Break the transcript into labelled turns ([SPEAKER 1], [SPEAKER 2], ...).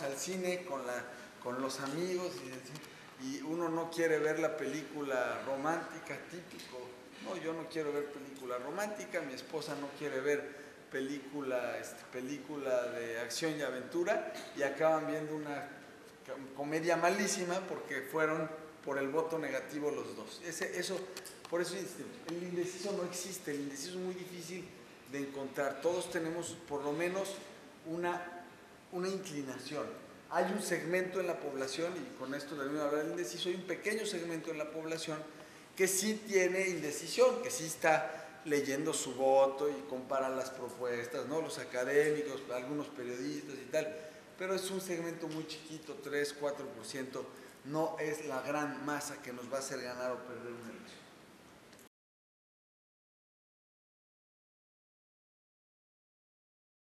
[SPEAKER 1] al cine con, la, con los amigos y, y uno no quiere ver la película romántica típico. No, yo no quiero ver película romántica, mi esposa no quiere ver película, este, película de acción y aventura y acaban viendo una comedia malísima porque fueron por el voto negativo los dos. Ese, eso, por eso el indeciso no existe, el indeciso es muy difícil de encontrar. Todos tenemos por lo menos una, una inclinación. Hay un segmento en la población, y con esto también hablar del indeciso, hay un pequeño segmento en la población que sí tiene indecisión, que sí está leyendo su voto y compara las propuestas, ¿no? los académicos, algunos periodistas y tal, pero es un segmento muy chiquito, 3, 4%, no es la gran masa que nos va a hacer ganar o perder una elección.